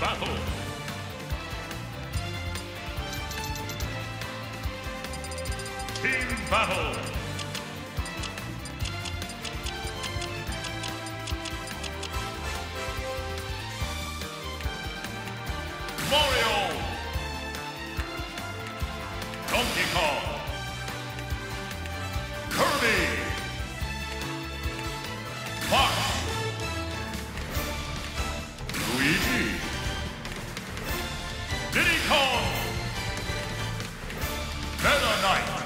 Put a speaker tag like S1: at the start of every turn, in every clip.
S1: Battle. Team battle. Meta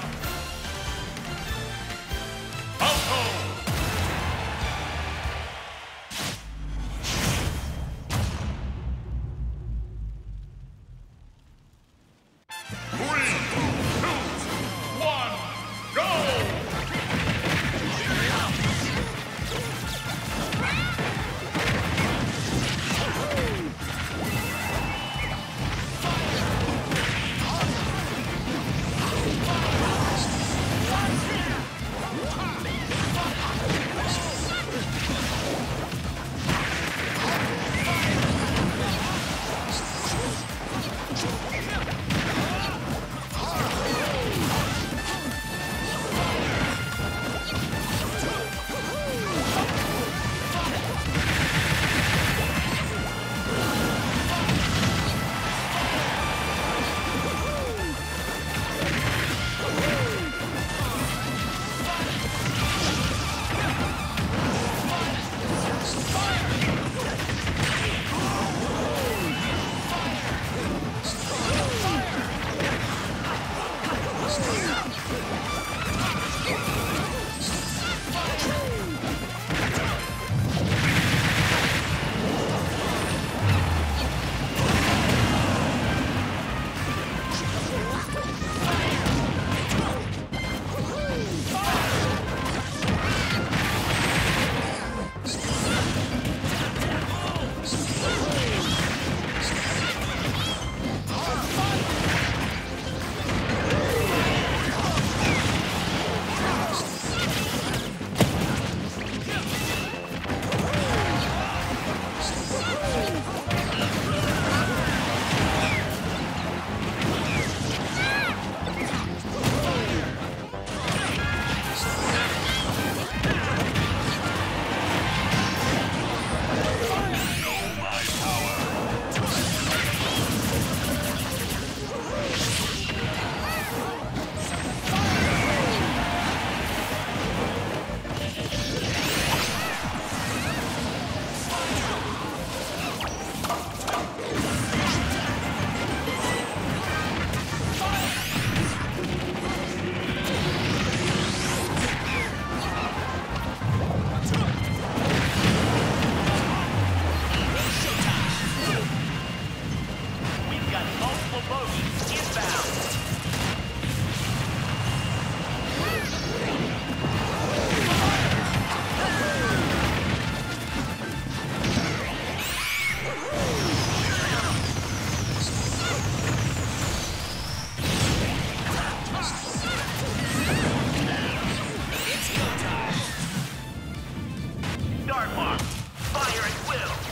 S2: Dark Mark, fire at will.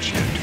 S2: Judgment.